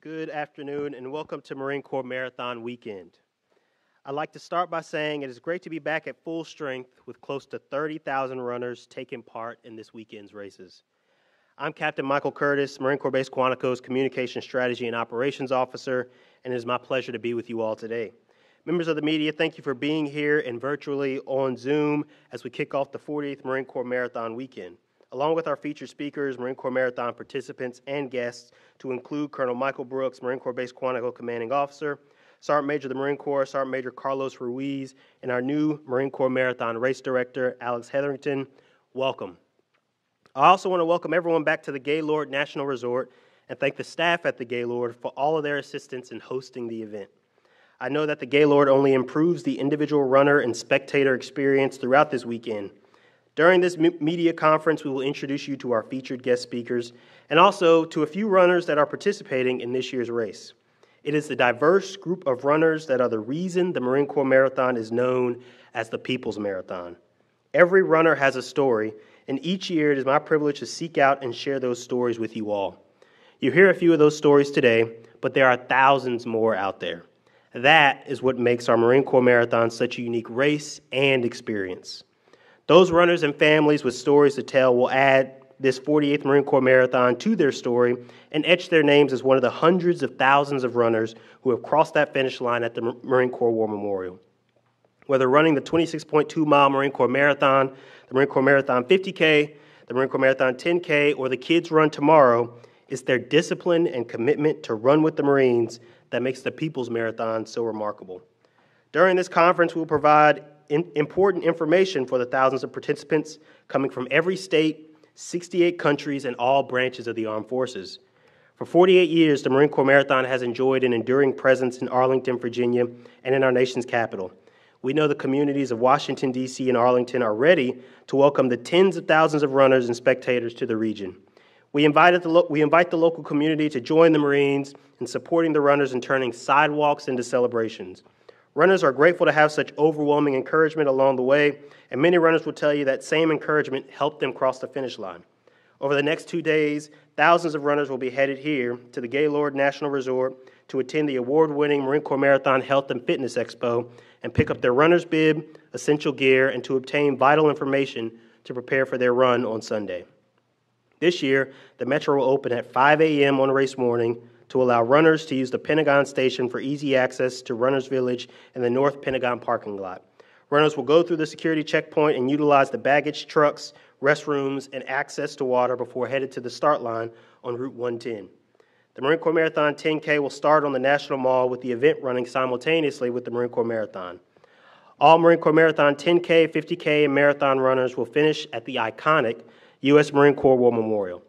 Good afternoon and welcome to Marine Corps Marathon Weekend. I'd like to start by saying it is great to be back at full strength with close to 30,000 runners taking part in this weekend's races. I'm Captain Michael Curtis, Marine Corps Base Quantico's Communication Strategy and Operations Officer, and it is my pleasure to be with you all today. Members of the media, thank you for being here and virtually on Zoom as we kick off the 48th Marine Corps Marathon Weekend along with our featured speakers, Marine Corps Marathon participants, and guests, to include Colonel Michael Brooks, Marine Corps Base Quantico Commanding Officer, Sergeant Major of the Marine Corps, Sergeant Major Carlos Ruiz, and our new Marine Corps Marathon Race Director, Alex Hetherington. Welcome. I also want to welcome everyone back to the Gaylord National Resort and thank the staff at the Gaylord for all of their assistance in hosting the event. I know that the Gaylord only improves the individual runner and spectator experience throughout this weekend. During this media conference, we will introduce you to our featured guest speakers and also to a few runners that are participating in this year's race. It is the diverse group of runners that are the reason the Marine Corps Marathon is known as the People's Marathon. Every runner has a story, and each year it is my privilege to seek out and share those stories with you all. You hear a few of those stories today, but there are thousands more out there. That is what makes our Marine Corps Marathon such a unique race and experience. Those runners and families with stories to tell will add this 48th Marine Corps Marathon to their story and etch their names as one of the hundreds of thousands of runners who have crossed that finish line at the Marine Corps War Memorial. Whether running the 26.2 mile Marine Corps Marathon, the Marine Corps Marathon 50K, the Marine Corps Marathon 10K, or the Kids Run Tomorrow, it's their discipline and commitment to run with the Marines that makes the People's Marathon so remarkable. During this conference, we'll provide in, important information for the thousands of participants coming from every state, 68 countries, and all branches of the armed forces. For 48 years, the Marine Corps Marathon has enjoyed an enduring presence in Arlington, Virginia, and in our nation's capital. We know the communities of Washington, D.C., and Arlington are ready to welcome the tens of thousands of runners and spectators to the region. We, invited the we invite the local community to join the Marines in supporting the runners and turning sidewalks into celebrations. Runners are grateful to have such overwhelming encouragement along the way, and many runners will tell you that same encouragement helped them cross the finish line. Over the next two days, thousands of runners will be headed here to the Gaylord National Resort to attend the award winning Marine Corps Marathon Health and Fitness Expo and pick up their runner's bib, essential gear, and to obtain vital information to prepare for their run on Sunday. This year, the Metro will open at 5 a.m. on race morning to allow runners to use the Pentagon station for easy access to Runners Village and the North Pentagon parking lot. Runners will go through the security checkpoint and utilize the baggage trucks, restrooms, and access to water before headed to the start line on Route 110. The Marine Corps Marathon 10K will start on the National Mall with the event running simultaneously with the Marine Corps Marathon. All Marine Corps Marathon 10K, 50K, and marathon runners will finish at the iconic U.S. Marine Corps War Memorial.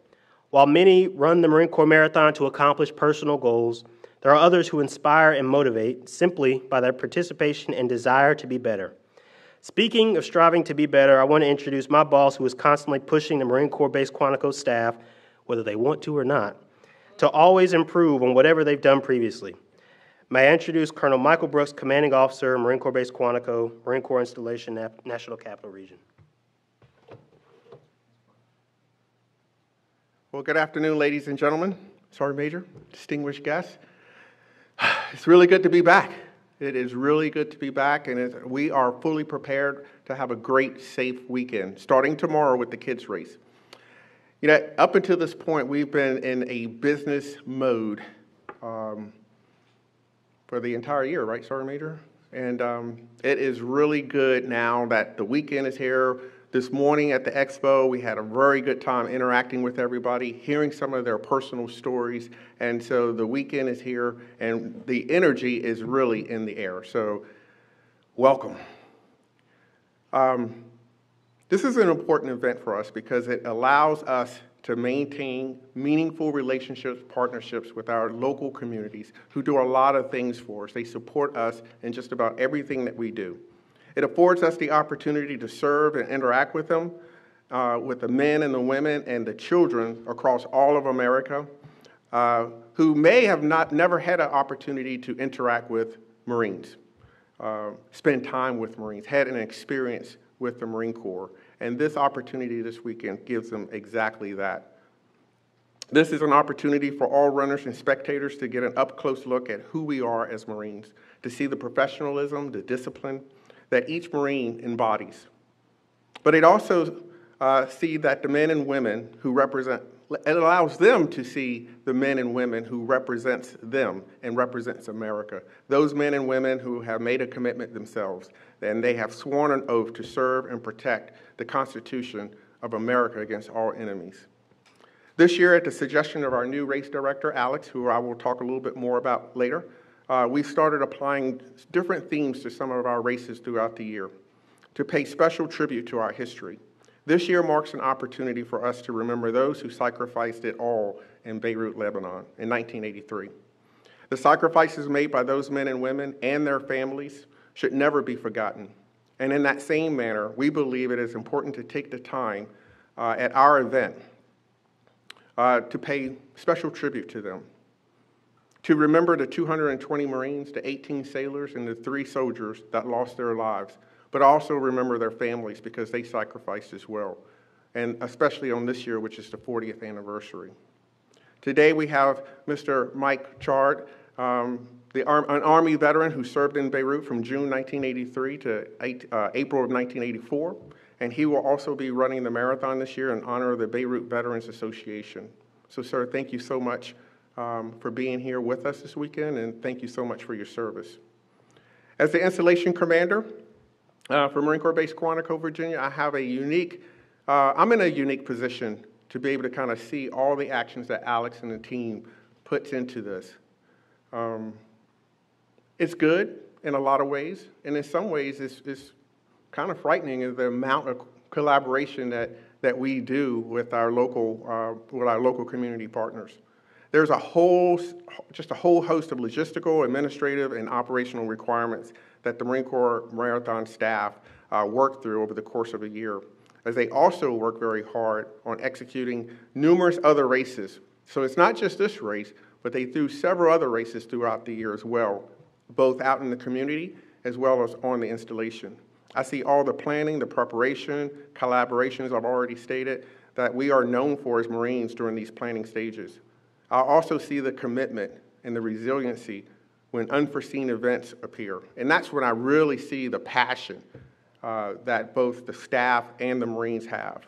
While many run the Marine Corps Marathon to accomplish personal goals, there are others who inspire and motivate simply by their participation and desire to be better. Speaking of striving to be better, I want to introduce my boss who is constantly pushing the Marine Corps Base Quantico staff, whether they want to or not, to always improve on whatever they've done previously. May I introduce Colonel Michael Brooks, Commanding Officer, Marine Corps Base Quantico, Marine Corps Installation, National Capital Region. Well, good afternoon, ladies and gentlemen, Sergeant Major, distinguished guests. It's really good to be back. It is really good to be back, and we are fully prepared to have a great, safe weekend, starting tomorrow with the kids' race. You know, up until this point, we've been in a business mode um, for the entire year, right, Sergeant Major? And um, it is really good now that the weekend is here. This morning at the expo, we had a very good time interacting with everybody, hearing some of their personal stories. And so the weekend is here, and the energy is really in the air. So, welcome. Um, this is an important event for us because it allows us to maintain meaningful relationships, partnerships with our local communities who do a lot of things for us. They support us in just about everything that we do. It affords us the opportunity to serve and interact with them, uh, with the men and the women and the children across all of America uh, who may have not never had an opportunity to interact with Marines, uh, spend time with Marines, had an experience with the Marine Corps. And this opportunity this weekend gives them exactly that. This is an opportunity for all runners and spectators to get an up close look at who we are as Marines, to see the professionalism, the discipline that each Marine embodies. But it also uh, see that the men and women who represent it allows them to see the men and women who represents them and represents America. Those men and women who have made a commitment themselves and they have sworn an oath to serve and protect the Constitution of America against all enemies. This year, at the suggestion of our new race director, Alex, who I will talk a little bit more about later, uh, we started applying different themes to some of our races throughout the year to pay special tribute to our history. This year marks an opportunity for us to remember those who sacrificed it all in Beirut, Lebanon in 1983. The sacrifices made by those men and women and their families should never be forgotten. And in that same manner, we believe it is important to take the time uh, at our event uh, to pay special tribute to them, to remember the 220 Marines, the 18 sailors, and the three soldiers that lost their lives but also remember their families because they sacrificed as well, and especially on this year, which is the 40th anniversary. Today we have Mr. Mike Chard, um, the, an Army veteran who served in Beirut from June 1983 to eight, uh, April of 1984, and he will also be running the marathon this year in honor of the Beirut Veterans Association. So, sir, thank you so much um, for being here with us this weekend, and thank you so much for your service. As the installation commander, uh, for Marine Corps Base Quantico, Virginia, I have a unique, uh, I'm in a unique position to be able to kind of see all the actions that Alex and the team puts into this. Um, it's good in a lot of ways, and in some ways, it's, it's kind of frightening is the amount of collaboration that, that we do with our local, uh, with our local community partners. There's a whole, just a whole host of logistical, administrative, and operational requirements that the Marine Corps Marathon staff uh, worked through over the course of a year, as they also work very hard on executing numerous other races. So it's not just this race, but they do several other races throughout the year as well, both out in the community as well as on the installation. I see all the planning, the preparation, collaborations I've already stated that we are known for as Marines during these planning stages. I also see the commitment and the resiliency when unforeseen events appear. And that's when I really see the passion uh, that both the staff and the Marines have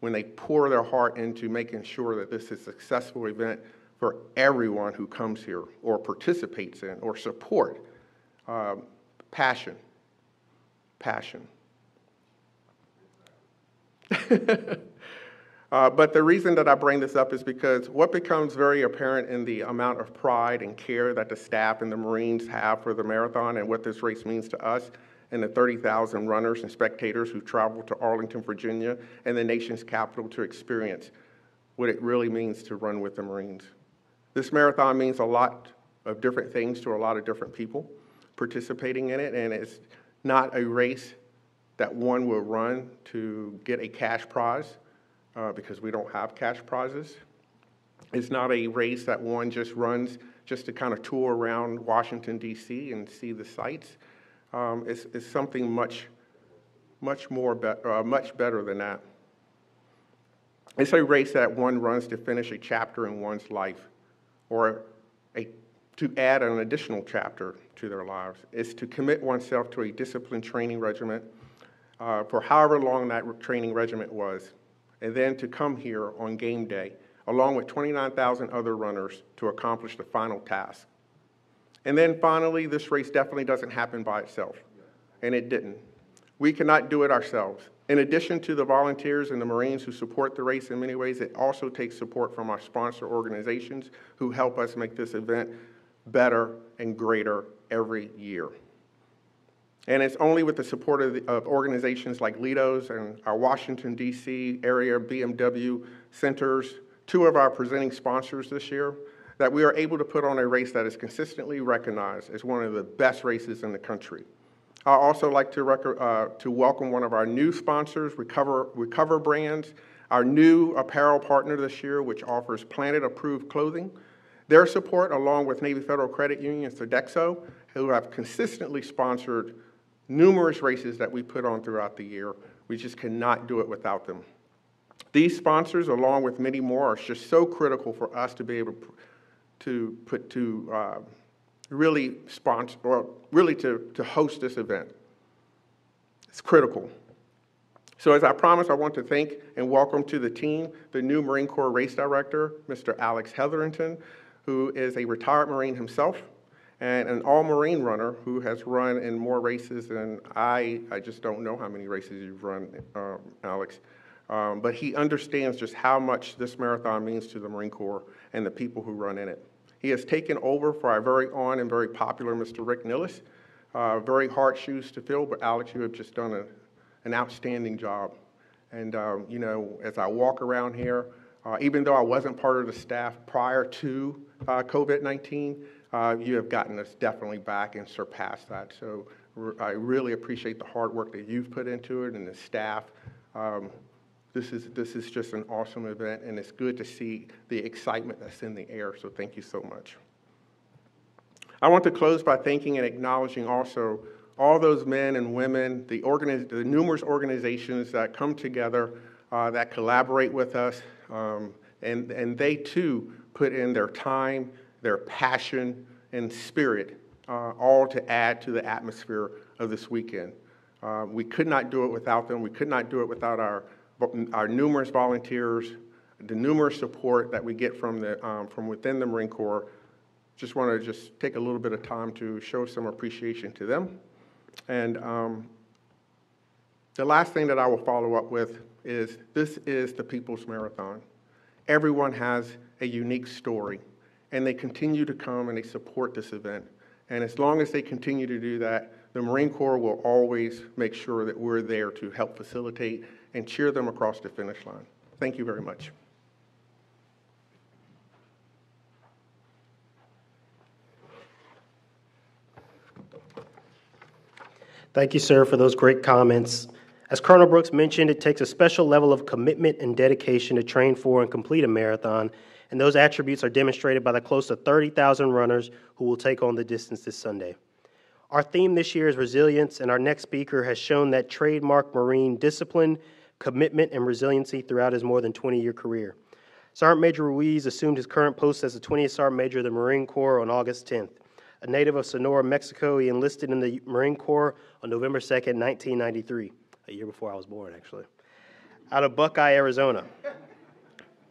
when they pour their heart into making sure that this is a successful event for everyone who comes here or participates in or support. Um, passion. Passion. Uh, but the reason that I bring this up is because what becomes very apparent in the amount of pride and care that the staff and the Marines have for the marathon and what this race means to us and the 30,000 runners and spectators who travel to Arlington, Virginia, and the nation's capital to experience what it really means to run with the Marines. This marathon means a lot of different things to a lot of different people participating in it, and it's not a race that one will run to get a cash prize uh, because we don't have cash prizes. It's not a race that one just runs just to kind of tour around Washington, D.C. and see the sights. Um, it's, it's, something much, much more, be- uh, much better than that. It's a race that one runs to finish a chapter in one's life or a, to add an additional chapter to their lives. It's to commit oneself to a disciplined training regimen uh, for however long that training regimen was and then to come here on game day, along with 29,000 other runners to accomplish the final task. And then finally, this race definitely doesn't happen by itself, and it didn't. We cannot do it ourselves. In addition to the volunteers and the Marines who support the race in many ways, it also takes support from our sponsor organizations who help us make this event better and greater every year. And it's only with the support of, the, of organizations like Leidos and our Washington, D.C. area BMW centers, two of our presenting sponsors this year, that we are able to put on a race that is consistently recognized as one of the best races in the country. I also like to, uh, to welcome one of our new sponsors, Recover, Recover Brands, our new apparel partner this year, which offers Planet approved clothing. Their support, along with Navy Federal Credit Union, Sodexo, who have consistently sponsored numerous races that we put on throughout the year. We just cannot do it without them. These sponsors, along with many more, are just so critical for us to be able to put to uh, really sponsor or really to, to host this event. It's critical. So, as I promised, I want to thank and welcome to the team the new Marine Corps Race Director, Mr. Alex Hetherington, who is a retired Marine himself and an all Marine runner who has run in more races than I. I just don't know how many races you've run, um, Alex. Um, but he understands just how much this marathon means to the Marine Corps and the people who run in it. He has taken over for our very on and very popular Mr. Rick Nealis. Uh, very hard shoes to fill, but Alex, you have just done a, an outstanding job. And, um, you know, as I walk around here, uh, even though I wasn't part of the staff prior to uh, COVID 19, uh, you have gotten us definitely back and surpassed that. So I really appreciate the hard work that you've put into it and the staff. Um, this is, this is just an awesome event, and it's good to see the excitement that's in the air, so thank you so much. I want to close by thanking and acknowledging also all those men and women, the, organiz- the numerous organizations that come together, uh, that collaborate with us, um, and, and they too put in their time, their passion, and spirit, uh, all to add to the atmosphere of this weekend. Uh, we could not do it without them. We could not do it without our our numerous volunteers, the numerous support that we get from, the, um, from within the Marine Corps. Just want to just take a little bit of time to show some appreciation to them. And um, the last thing that I will follow up with is this is the People's Marathon. Everyone has a unique story, and they continue to come and they support this event. And as long as they continue to do that, the Marine Corps will always make sure that we're there to help facilitate and cheer them across the finish line. Thank you very much. Thank you, sir, for those great comments. As Colonel Brooks mentioned, it takes a special level of commitment and dedication to train for and complete a marathon, and those attributes are demonstrated by the close to 30,000 runners who will take on the distance this Sunday. Our theme this year is resilience, and our next speaker has shown that trademark Marine discipline commitment, and resiliency throughout his more than 20 year career. Sergeant Major Ruiz assumed his current post as the 20th Sergeant Major of the Marine Corps on August 10th. A native of Sonora, Mexico, he enlisted in the Marine Corps on November 2nd, 1993, a year before I was born, actually, out of Buckeye, Arizona.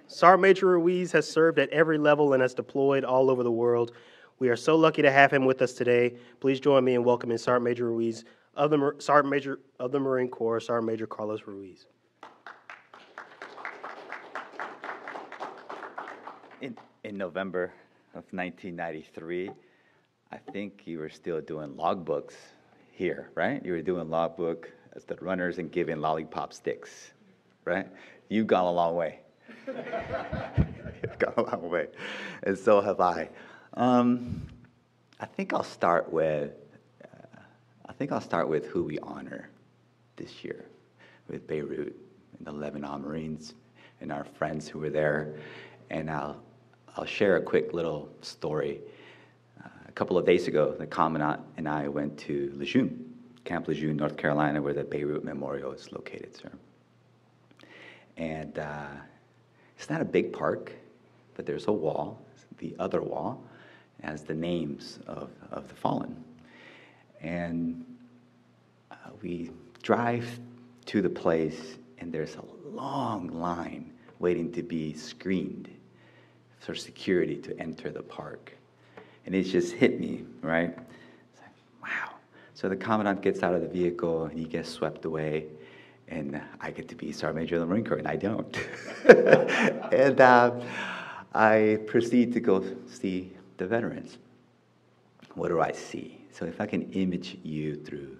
Sergeant Major Ruiz has served at every level and has deployed all over the world. We are so lucky to have him with us today. Please join me in welcoming Sergeant Major Ruiz of the Sergeant Major of the Marine Corps, Sergeant Major Carlos Ruiz. in, in November of 1993, I think you were still doing logbooks here, right? You were doing logbook as the runners and giving lollipop sticks, right? You've gone a long way. You've gone a long way, and so have I. Um, I think I'll start with. Uh, I think I'll start with who we honor this year, with Beirut and the Lebanon Marines and our friends who were there, and I'll I'll share a quick little story. Uh, a couple of days ago, the Commandant and I went to Lejeune, Camp Lejeune, North Carolina, where the Beirut Memorial is located, sir. And uh, it's not a big park, but there's a wall. The other wall has the names of, of the fallen. And uh, we drive to the place, and there's a long line waiting to be screened for security to enter the park. And it just hit me, right? It's like, wow. So the commandant gets out of the vehicle and he gets swept away. And I get to be Sergeant Major of the Marine Corps, and I don't. and uh, I proceed to go see the veterans. What do I see? So if I can image you through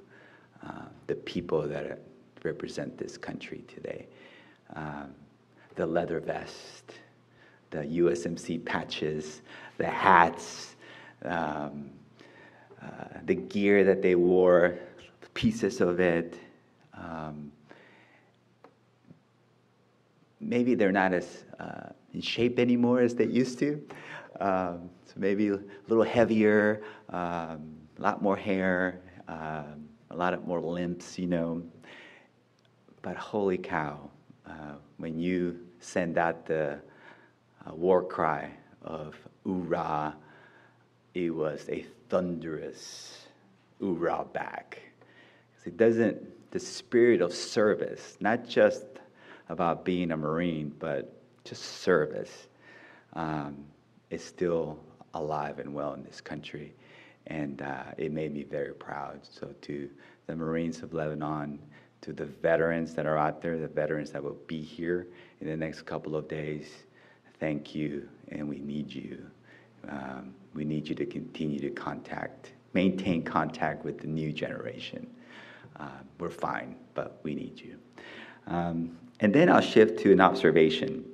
uh, the people that represent this country today, um, the leather vest, the USMC patches, the hats, um, uh, the gear that they wore, pieces of it. Um, maybe they're not as uh, in shape anymore as they used to. Um, so maybe a little heavier, um, a lot more hair, um, a lot of more limps, you know. But holy cow, uh, when you send out the uh, war cry of "Oorah," it was a thunderous "Oorah" back. It doesn't the spirit of service, not just about being a Marine, but just service, um, is still alive and well in this country. And uh, it made me very proud. So, to the Marines of Lebanon, to the veterans that are out there, the veterans that will be here in the next couple of days, thank you, and we need you. Um, we need you to continue to contact, maintain contact with the new generation. Uh, we're fine, but we need you. Um, and then I'll shift to an observation.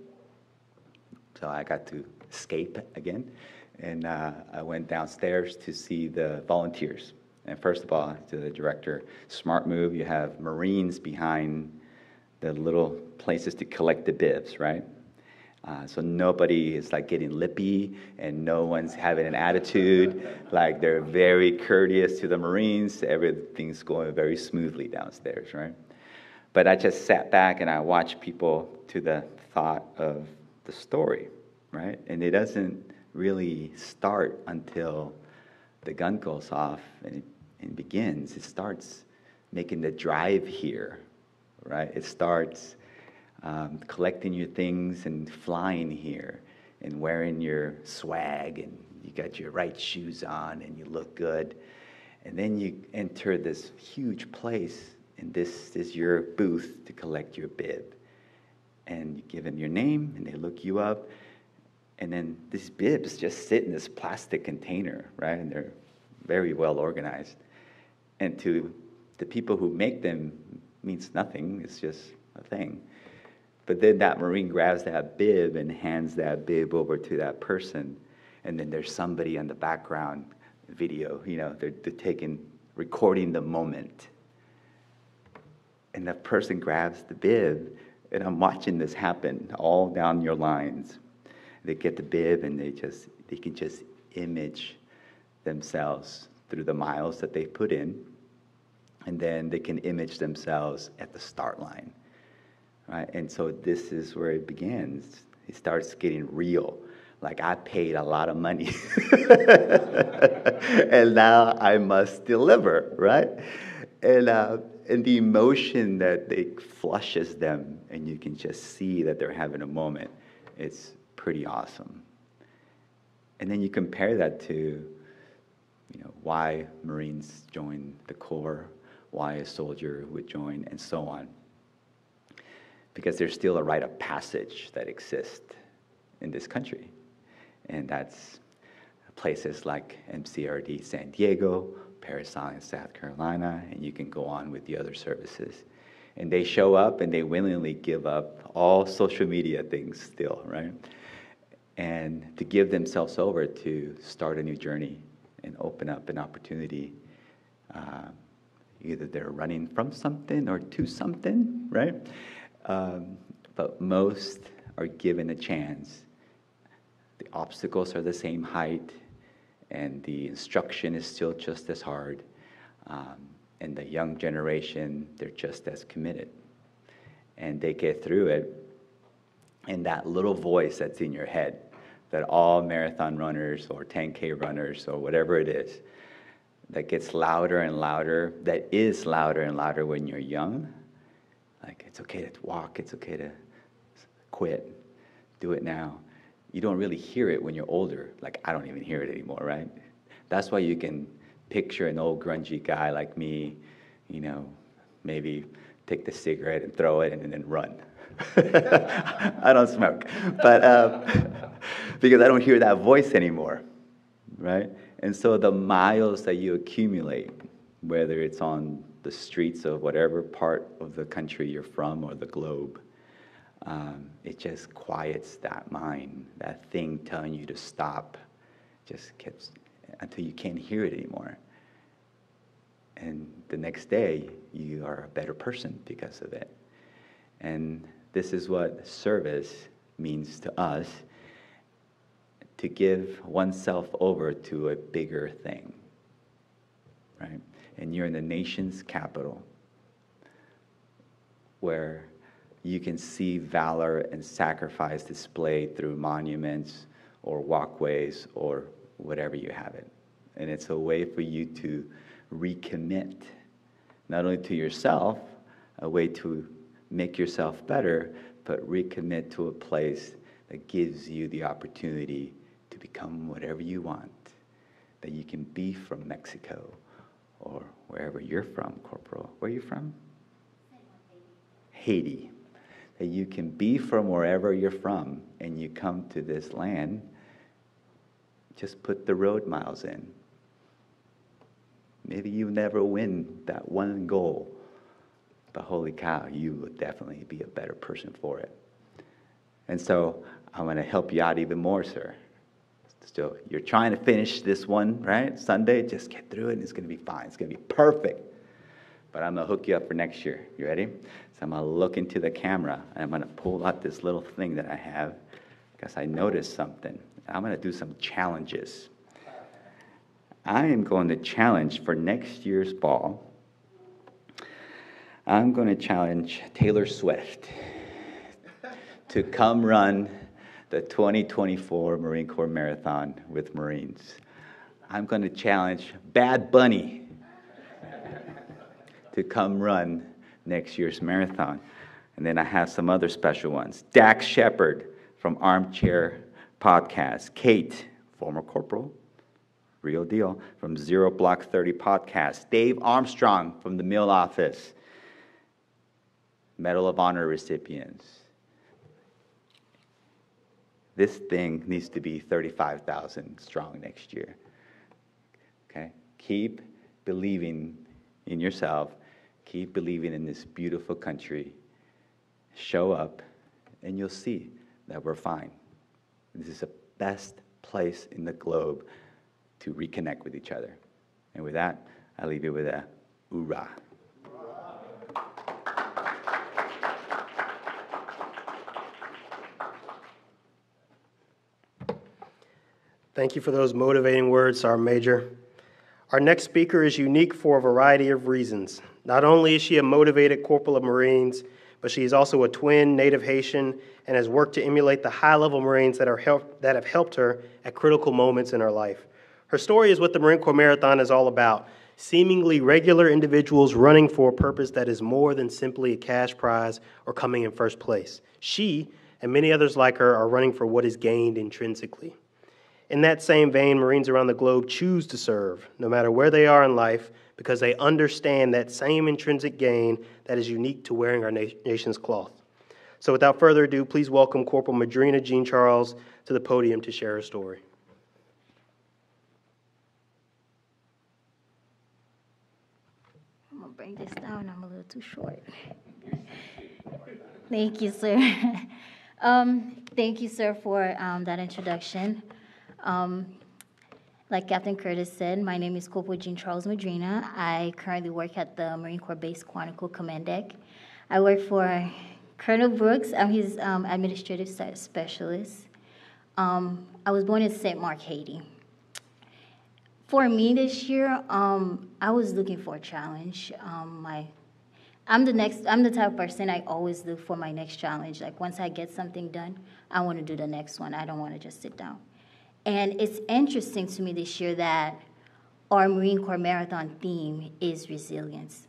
So I got to escape again, and uh, I went downstairs to see the volunteers. And first of all, to the director, smart move. You have Marines behind the little places to collect the bibs, right? Uh, so nobody is like getting lippy and no one's having an attitude. Like they're very courteous to the Marines. Everything's going very smoothly downstairs, right? But I just sat back and I watched people to the thought of the story, right? And it doesn't really start until the gun goes off and it, and begins. It starts making the drive here, right? It starts um, collecting your things and flying here and wearing your swag and you got your right shoes on and you look good. And then you enter this huge place and this is your booth to collect your bib. And you give them your name and they look you up. And then these bibs just sit in this plastic container, right? And they're very well organized. And to the people who make them means nothing, it's just a thing. But then that Marine grabs that bib and hands that bib over to that person. And then there's somebody in the background video, you know, they're, they're taking, recording the moment. And the person grabs the bib, and I'm watching this happen all down your lines. They get the bib and they just, they can just image themselves through the miles that they put in. And then they can image themselves at the start line right? And so this is where it begins. It starts getting real. Like I paid a lot of money, and now I must deliver, right? And uh, and the emotion that it flushes them, and you can just see that they're having a moment. It's pretty awesome. And then you compare that to, you know, why Marines join the Corps, why a soldier would join, and so on because there's still a rite of passage that exists in this country. And that's places like MCRD San Diego, Parris Island, South Carolina, and you can go on with the other services. And they show up and they willingly give up all social media things still, right? And to give themselves over to start a new journey and open up an opportunity. Uh, either they're running from something or to something, right? Um, but most are given a chance. The obstacles are the same height, and the instruction is still just as hard. Um, and the young generation, they're just as committed. And they get through it. And that little voice that's in your head, that all marathon runners or 10K runners or whatever it is, that gets louder and louder, that is louder and louder when you're young like, it's okay to walk, it's okay to quit, do it now. You don't really hear it when you're older. Like, I don't even hear it anymore, right? That's why you can picture an old grungy guy like me, you know, maybe take the cigarette and throw it and, then run. I don't smoke, but um, because I don't hear that voice anymore, right? And so the miles that you accumulate, whether it's on the streets of whatever part of the country you're from or the globe. Um, it just quiets that mind, that thing telling you to stop, just gets until you can't hear it anymore. And the next day, you are a better person because of it. And this is what service means to us to give oneself over to a bigger thing, right? and you're in the nation's capital where you can see valor and sacrifice displayed through monuments or walkways or whatever you have it. And it's a way for you to recommit, not only to yourself, a way to make yourself better, but recommit to a place that gives you the opportunity to become whatever you want, that you can be from Mexico or wherever you're from, Corporal. Where are you from? Haiti. That you can be from wherever you're from and you come to this land, just put the road miles in. Maybe you never win that one goal, but holy cow, you would definitely be a better person for it. And so I'm going to help you out even more, sir. So you're trying to finish this one, right? Sunday, just get through it and it's going to be fine. It's going to be perfect. But I'm going to hook you up for next year. You ready? So I'm going to look into the camera and I'm going to pull out this little thing that I have because I noticed something. I'm going to do some challenges. I am going to challenge for next year's ball. I'm going to challenge Taylor Swift to come run the 2024 Marine Corps Marathon with Marines. I'm going to challenge Bad Bunny to come run next year's marathon. And then I have some other special ones. Dax Shepard from Armchair Podcast. Kate, former corporal, real deal, from Zero Blog 30 Podcast. Dave Armstrong from the Mill Office. Medal of Honor recipients. This thing needs to be 35,000 strong next year. Okay? Keep believing in yourself. Keep believing in this beautiful country. Show up, and you'll see that we're fine. This is the best place in the globe to reconnect with each other. And with that, I leave you with a hoorah. Thank you for those motivating words, Sergeant Major. Our next speaker is unique for a variety of reasons. Not only is she a motivated corporal of Marines, but she is also a twin native Haitian and has worked to emulate the high level Marines that, are help, that have helped her at critical moments in her life. Her story is what the Marine Corps Marathon is all about seemingly regular individuals running for a purpose that is more than simply a cash prize or coming in first place. She and many others like her are running for what is gained intrinsically. In that same vein, Marines around the globe choose to serve, no matter where they are in life, because they understand that same intrinsic gain that is unique to wearing our nation's cloth. So, without further ado, please welcome Corporal Madrina Jean Charles to the podium to share her story. I'm to bring this down, I'm a little too short. thank you, sir. um, thank you, sir, for um, that introduction. Um, like Captain Curtis said, my name is Corporal Jean Charles Madrina. I currently work at the Marine Corps Base Quantico Command Deck. I work for Colonel Brooks. I'm his um, administrative specialist. Um, I was born in St. Marc, Haiti. For me this year, um, I was looking for a challenge. Um, my, I'm the next. I'm the type of person I always look for my next challenge. Like once I get something done, I want to do the next one. I don't want to just sit down. And it's interesting to me this year that our Marine Corps Marathon theme is resilience.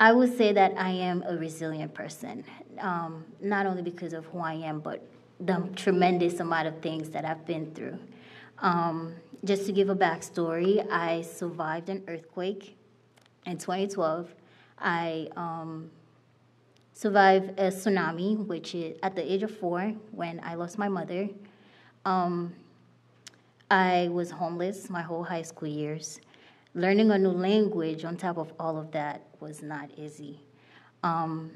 I would say that I am a resilient person, um, not only because of who I am, but the tremendous amount of things that I've been through. Um, just to give a backstory, I survived an earthquake in 2012. I um, survived a tsunami, which is at the age of four when I lost my mother. Um, I was homeless my whole high school years. Learning a new language on top of all of that was not easy. Um,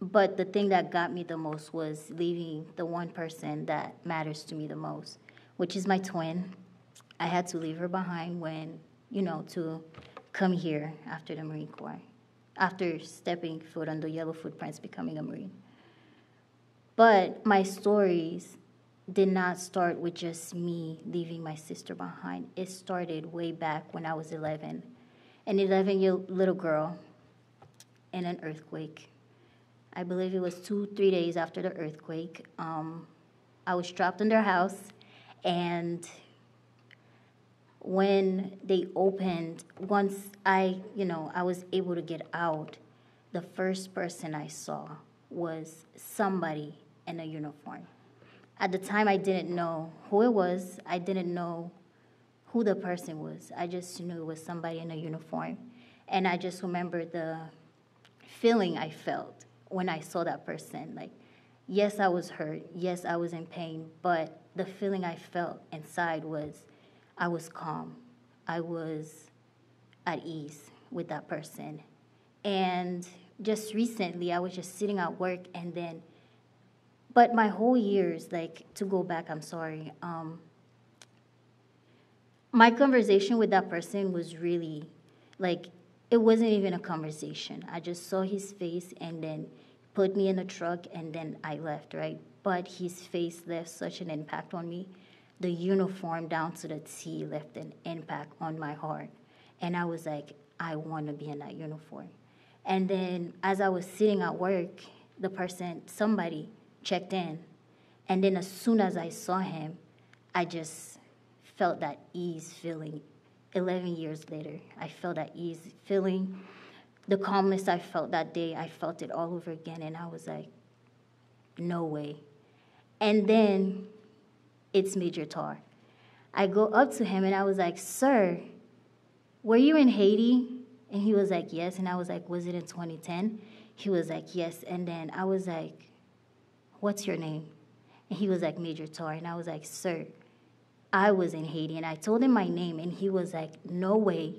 but the thing that got me the most was leaving the one person that matters to me the most, which is my twin. I had to leave her behind when, you know, to come here after the Marine Corps, after stepping foot on the yellow footprints, becoming a Marine. But my stories did not start with just me leaving my sister behind. It started way back when I was 11. An 11 year little girl in an earthquake. I believe it was two, three days after the earthquake. Um, I was trapped in their house, and when they opened, once I, you know, I was able to get out, the first person I saw was somebody in a uniform. At the time, I didn't know who it was. I didn't know who the person was. I just knew it was somebody in a uniform. And I just remember the feeling I felt when I saw that person. Like, yes, I was hurt. Yes, I was in pain. But the feeling I felt inside was I was calm. I was at ease with that person. And just recently, I was just sitting at work and then, but my whole years, like, to go back, I'm sorry. Um, my conversation with that person was really like it wasn't even a conversation. I just saw his face and then put me in a truck and then I left, right? But his face left such an impact on me. The uniform down to the T left an impact on my heart. And I was like, I want to be in that uniform. And then as I was sitting at work, the person, somebody checked in. And then as soon as I saw him, I just felt that ease feeling 11 years later. I felt that ease feeling. The calmness I felt that day, I felt it all over again. And I was like, no way. And then it's Major Tar. I go up to him and I was like, sir, were you in Haiti? And he was like, yes. And I was like, was it in 2010? He was like, yes. And then I was like, what's your name? And he was like, Major Tar. And I was like, sir, I was in Haiti. And I told him my name, and he was like, No way,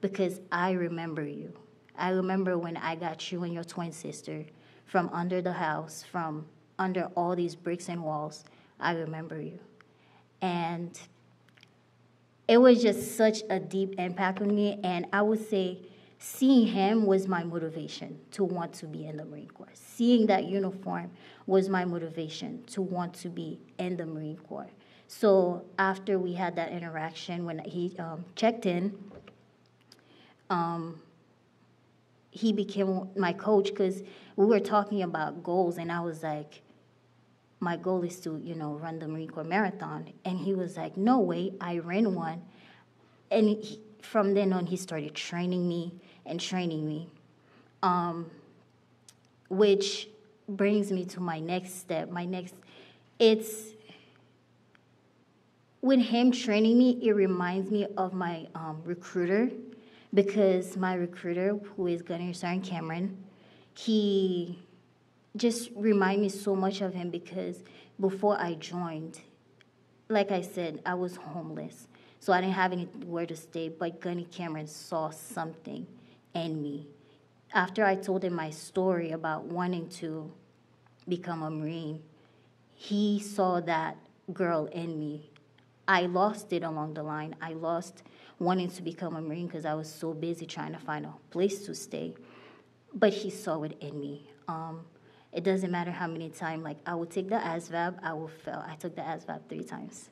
because I remember you. I remember when I got you and your twin sister from under the house, from under all these bricks and walls. I remember you. And it was just such a deep impact on me. And I would say, seeing him was my motivation to want to be in the Marine Corps. Seeing that uniform was my motivation to want to be in the Marine Corps. So after we had that interaction, when he um, checked in, um, he became my coach because we were talking about goals, and I was like, my goal is to, you know, run the Marine Corps Marathon. And he was like, no way, I ran one. And he, from then on, he started training me and training me, um, which brings me to my next step. My next, it's with him training me, it reminds me of my um, recruiter because my recruiter, who is Gunner Sergeant Cameron, he just remind me so much of him because before I joined, like I said, I was homeless. So I didn't have anywhere to stay, but Gunny Cameron saw something in me. After I told him my story about wanting to become a Marine, he saw that girl in me I lost it along the line. I lost wanting to become a Marine because I was so busy trying to find a place to stay. But he saw it in me. Um, it doesn't matter how many times, like I will take the ASVAB, I will fail. I took the ASVAB three times.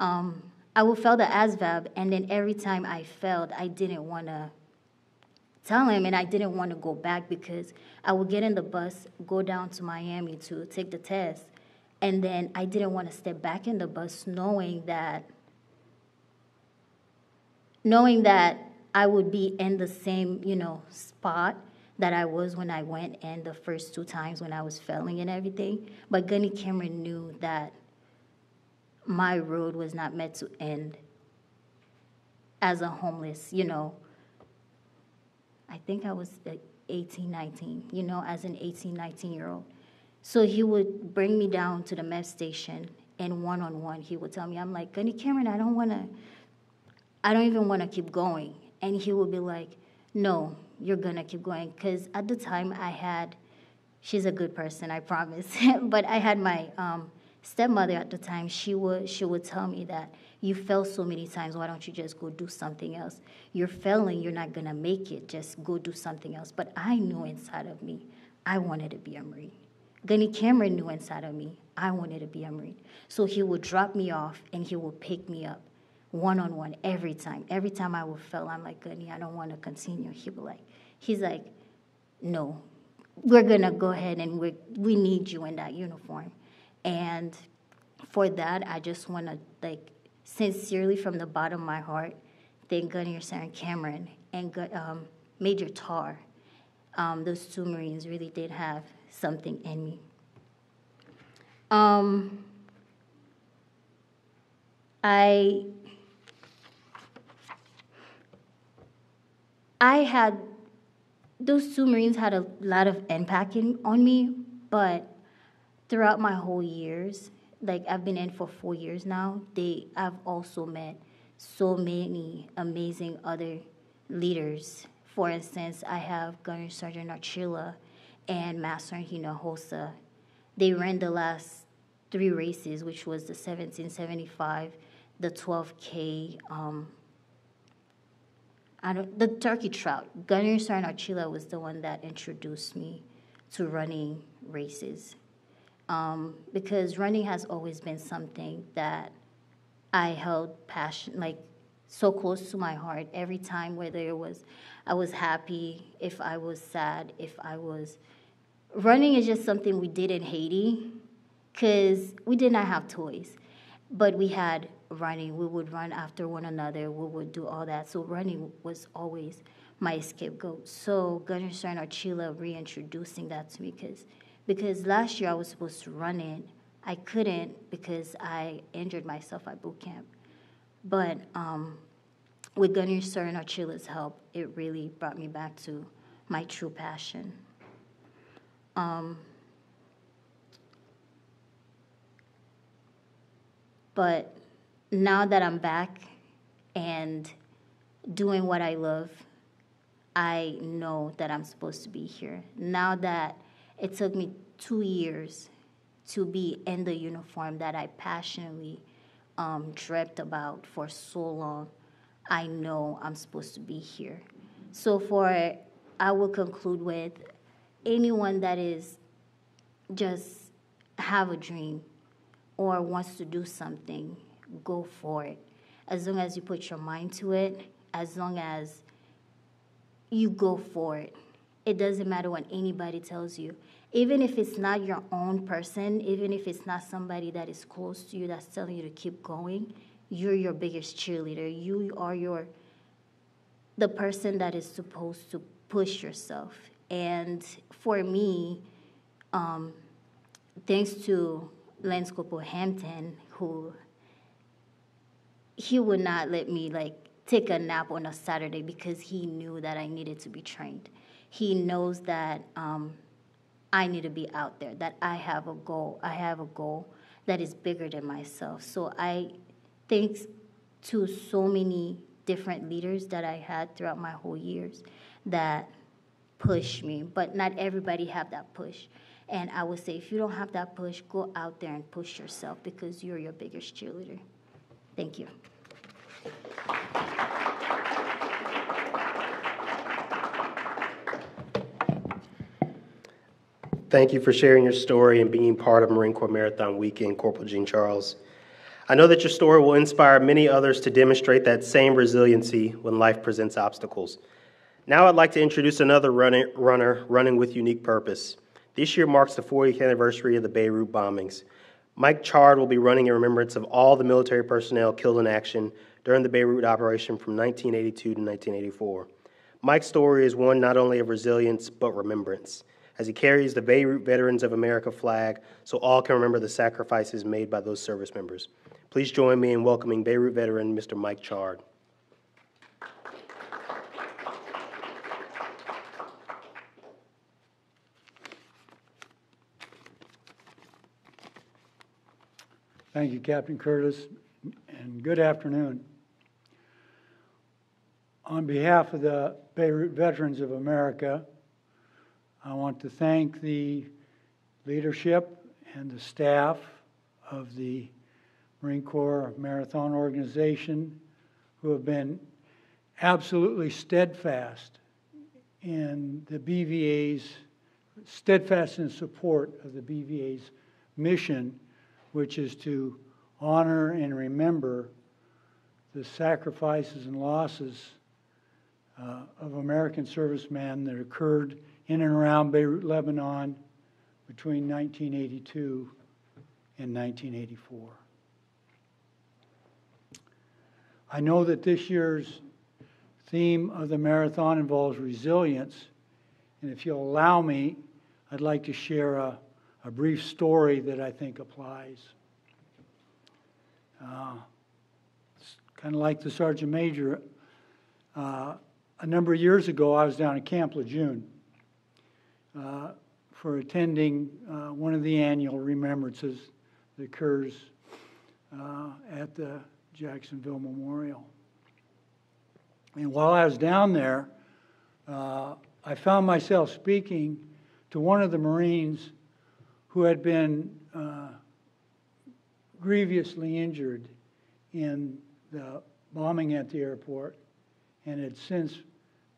Um, I will fail the ASVAB, and then every time I failed, I didn't want to tell him, and I didn't want to go back because I would get in the bus, go down to Miami to take the test, and then I didn't want to step back in the bus knowing that knowing that I would be in the same, you know, spot that I was when I went in the first two times when I was failing and everything. But Gunny Cameron knew that my road was not meant to end as a homeless, you know. I think I was 18, 19, you know, as an 18, 19 year old. So he would bring me down to the MEPS station, and one on one, he would tell me, I'm like, Gunny Cameron, I don't want to, I don't even want to keep going. And he would be like, No, you're to keep going. Because at the time, I had, she's a good person, I promise. but I had my um, stepmother at the time. She would, she would tell me that you fell so many times, why don't you just go do something else? You're failing, you're not going to make it, just go do something else. But I knew inside of me, I wanted to be a Marine. Gunny Cameron knew inside of me I wanted to be a Marine. So he would drop me off and he would pick me up one on one every time. Every time I would fail, I'm like, Gunny, I don't want to continue. He would like, he's like, no, we're gonna go ahead and we we need you in that uniform, and for that, I just want to like sincerely from the bottom of my heart thank Gunnery Sergeant Cameron and um, Major Tar. Um, those two Marines really did have something in me. Um, I I had those two Marines had a lot of impact on me, but throughout my whole years, like I've been in for four years now, they I've also met so many amazing other leaders. For instance, I have Gunner Sergeant Archila and Master Hinojosa. They ran the last three races, which was the 1775, the 12K, um, I don't, the turkey trot. Gunner Sergeant Archila was the one that introduced me to running races um, because running has always been something that I held passion like so close to my heart every time whether it was I was happy, if I was sad, if I was running is just something we did in Haiti cuz we did not have toys. But we had running. We would run after one another. We would do all that. So running was always my scapegoat. So Gunner Sergeant Archila reintroducing that to me because because last year I was supposed to run it. I couldn't because I injured myself at boot camp. But um, with Gunner Sergeant Archila's help, it really brought me back to my true passion. Um, but now that I'm back and doing what I love, I know that I'm supposed to be here. Now that it took me two years to be in the uniform that I passionately um, dreamt about for so long. I know I'm supposed to be here. So, for I will conclude with anyone that is just have a dream or wants to do something, go for it. As long as you put your mind to it, as long as you go for it. It doesn't matter what anybody tells you. Even if it's not your own person, even if it's not somebody that is close to you that's telling you to keep going, you're your biggest cheerleader. You are your the person that is supposed to push yourself. And for me, um, thanks to Lance Corporal Hampton, who he would not let me like take a nap on a Saturday because he knew that I needed to be trained he knows that um, I need to be out there, that I have a goal. I have a goal that is bigger than myself. So I, thanks to so many different leaders that I had throughout my whole years that push me, but not everybody have that push. And I would say if you don't have that push, go out there and push yourself because you're your biggest cheerleader. Thank you. Thank you for sharing your story and being part of Marine Corps Marathon Weekend, Corporal Jean Charles. I know that your story will inspire many others to demonstrate that same resiliency when life presents obstacles. Now I'd like to introduce another runner, runner running with unique purpose. This year marks the 40th anniversary of the Beirut bombings. Mike Chard will be running in remembrance of all the military personnel killed in action during the Beirut operation from 1982 to 1984. Mike's story is one not only of resilience, but remembrance as he carries the Beirut Veterans of America flag so all can remember the sacrifices made by those service members. Please join me in welcoming Beirut veteran Mr. Mike Chard. Thank you, Captain Curtis, and good afternoon. On behalf of the Beirut Veterans of America, I want to thank the leadership and the staff of the Marine Corps Marathon Organization who have been absolutely steadfast in the BVA's, steadfast in support of the BVA's mission, which is to honor and remember the sacrifices and losses uh, of American servicemen that occurred in and around Beirut, Lebanon between 1982 and 1984. I know that this year's theme of the marathon involves resilience, and if you'll allow me, I'd like to share a, a brief story that I think applies. Uh, kind of like the Sergeant Major. Uh, a number of years ago, I was down at Camp Lejeune uh, for attending uh, one of the annual remembrances that occurs uh, at the Jacksonville Memorial. And while I was down there, uh, I found myself speaking to one of the Marines who had been uh, grievously injured in the bombing at the airport and had since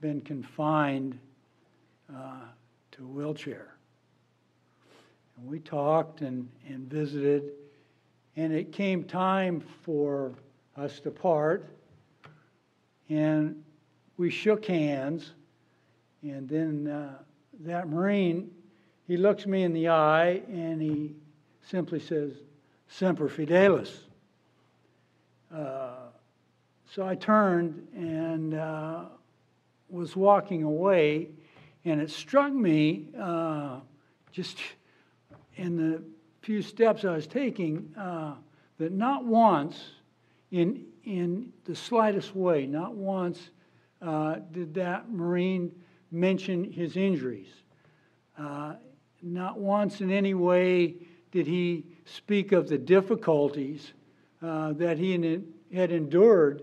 been confined uh, to a wheelchair. And we talked and, and visited, and it came time for us to part, and we shook hands, and then uh, that Marine, he looks me in the eye and he simply says, Semper Fidelis. Uh, so I turned and uh, was walking away, and it struck me uh, just in the few steps I was taking uh, that not once, in, in the slightest way, not once uh, did that Marine mention his injuries. Uh, not once in any way did he speak of the difficulties uh, that he had endured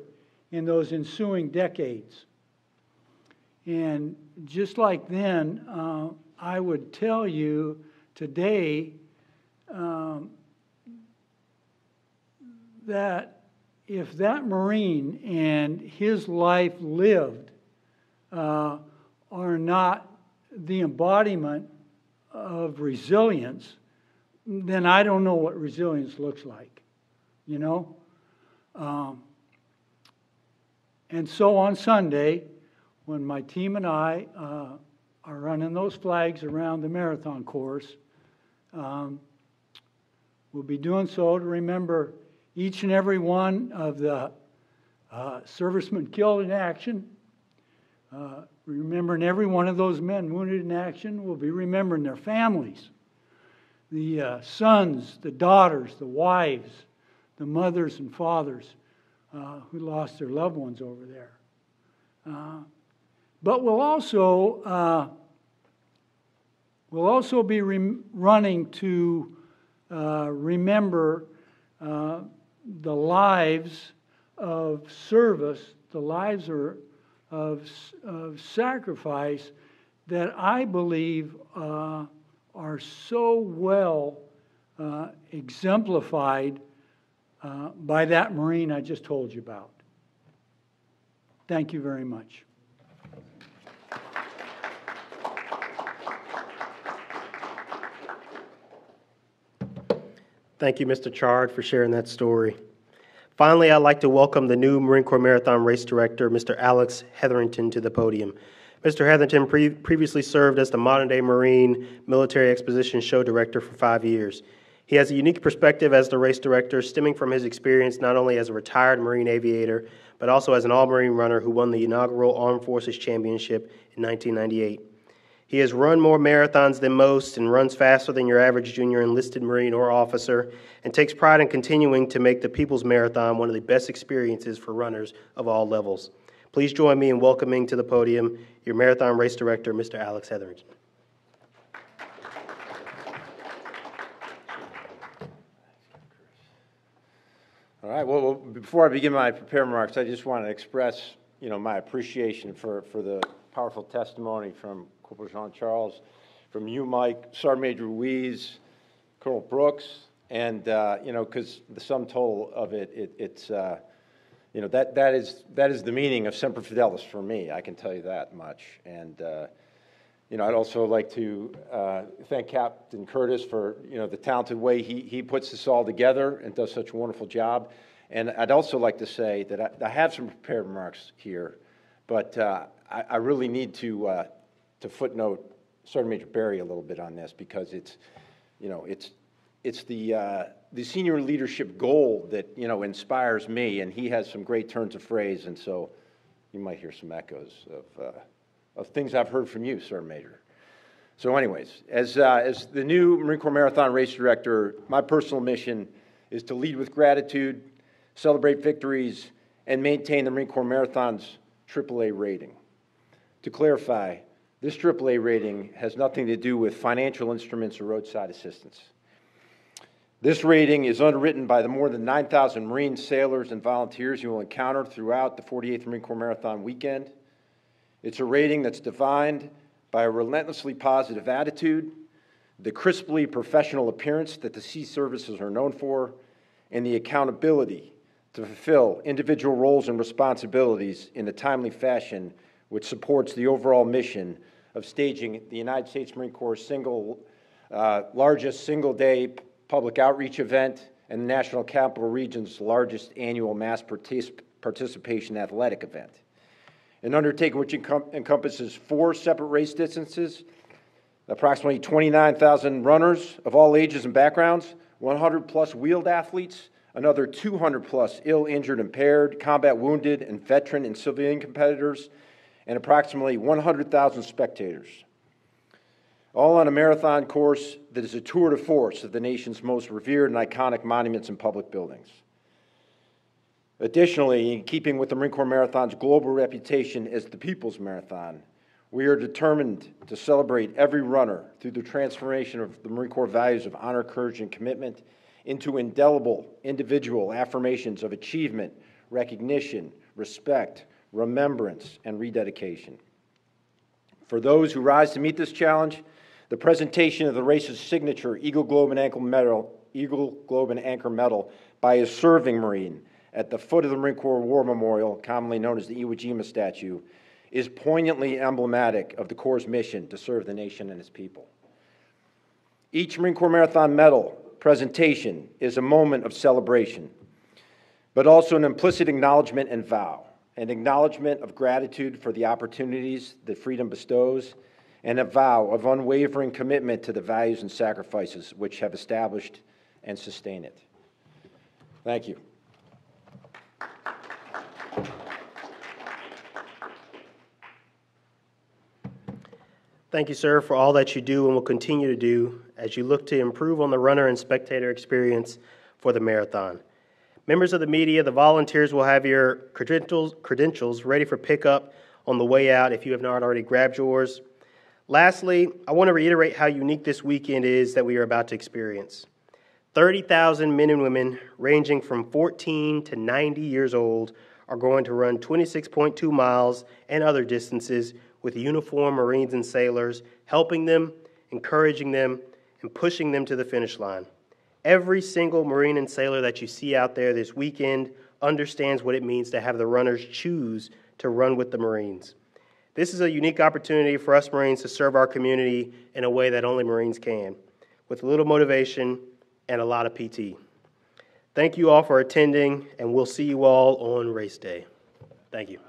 in those ensuing decades. And just like then, uh, I would tell you today um, that if that Marine and his life lived uh, are not the embodiment of resilience, then I don't know what resilience looks like, you know? Um, and so on Sunday, when my team and I uh, are running those flags around the marathon course, um, we'll be doing so to remember each and every one of the uh, servicemen killed in action. Uh, remembering every one of those men wounded in action. We'll be remembering their families the uh, sons, the daughters, the wives, the mothers and fathers uh, who lost their loved ones over there. Uh, but we'll also uh, we'll also be running to uh, remember uh, the lives of service, the lives are, of, of sacrifice that I believe are so well uh, exemplified uh, by that Marine I just told you about. Thank you very much. Thank you, Mr. Chard, for sharing that story. Finally, I'd like to welcome the new Marine Corps Marathon Race Director, Mr. Alex Hetherington, to the podium. Mr. Hetherington pre- previously served as the modern day Marine Military Exposition Show Director for five years. He has a unique perspective as the race director, stemming from his experience not only as a retired Marine aviator, but also as an all Marine runner who won the inaugural Armed Forces Championship in 1998. He has run more marathons than most and runs faster than your average junior enlisted Marine or officer, and takes pride in continuing to make the People's Marathon one of the best experiences for runners of all levels. Please join me in welcoming to the podium your marathon race director, Mr. Alex Hetherington. All right. Well, before I begin my prepared remarks, I just want to express, you know, my appreciation for, for the powerful testimony from Corporal Jean Charles, from you, Mike, Sergeant Major Ruiz, Colonel Brooks, and uh, you know, because the sum total of it, it it's uh, you know, that, that, is, that is the meaning of Semper Fidelis for me, I can tell you that much. And, uh, you know, I'd also like to uh, thank Captain Curtis for, you know, the talented way he, he puts this all together and does such a wonderful job. And I'd also like to say that I, I have some prepared remarks here, but uh, I, I really need to, uh, to footnote Sergeant Major Barry a little bit on this because it's, you know, it's, it's the, uh, the senior leadership goal that, you know, inspires me, and he has some great turns of phrase, and so you might hear some echoes of, uh, of things I've heard from you, Sergeant Major. So anyways, as, uh, as the new Marine Corps Marathon Race Director, my personal mission is to lead with gratitude, celebrate victories, and maintain the Marine Corps Marathon's AAA rating. To clarify, this AAA rating has nothing to do with financial instruments or roadside assistance. This rating is underwritten by the more than 9,000 Marine sailors and volunteers you will encounter throughout the 48th Marine Corps Marathon weekend. It's a rating that's defined by a relentlessly positive attitude, the crisply professional appearance that the sea services are known for, and the accountability to fulfill individual roles and responsibilities in a timely fashion which supports the overall mission of staging the United States Marine Corps' single, uh, largest single day public outreach event and the National Capital Region's largest annual mass partic- participation athletic event. An undertaking which encom- encompasses four separate race distances, approximately 29,000 runners of all ages and backgrounds, 100 plus wheeled athletes, another 200 plus ill, injured, impaired, combat wounded, and veteran and civilian competitors, and approximately 100,000 spectators all on a marathon course that is a tour de force of the nation's most revered and iconic monuments and public buildings. Additionally, in keeping with the Marine Corps Marathon's global reputation as the People's Marathon, we are determined to celebrate every runner through the transformation of the Marine Corps values of honor, courage, and commitment into indelible individual affirmations of achievement, recognition, respect, remembrance, and rededication. For those who rise to meet this challenge, the presentation of the race's signature Eagle Globe and Anchor Medal, Eagle Globe and Anchor Medal by a serving Marine at the foot of the Marine Corps War Memorial, commonly known as the Iwo Jima statue, is poignantly emblematic of the Corps' mission to serve the nation and its people. Each Marine Corps Marathon Medal presentation is a moment of celebration, but also an implicit acknowledgement and vow, an acknowledgement of gratitude for the opportunities that freedom bestows and a vow of unwavering commitment to the values and sacrifices which have established and sustained it. Thank you. Thank you, sir, for all that you do and will continue to do as you look to improve on the runner and spectator experience for the marathon. Members of the media, the volunteers will have your credentials, credentials ready for pickup on the way out if you have not already grabbed yours. Lastly, I want to reiterate how unique this weekend is that we are about to experience. 30,000 men and women, ranging from 14 to 90 years old, are going to run 26.2 miles and other distances with uniformed Marines and sailors, helping them, encouraging them, and pushing them to the finish line. Every single Marine and sailor that you see out there this weekend understands what it means to have the runners choose to run with the Marines. This is a unique opportunity for us Marines to serve our community in a way that only Marines can, with a little motivation and a lot of PT. Thank you all for attending, and we'll see you all on race day. Thank you.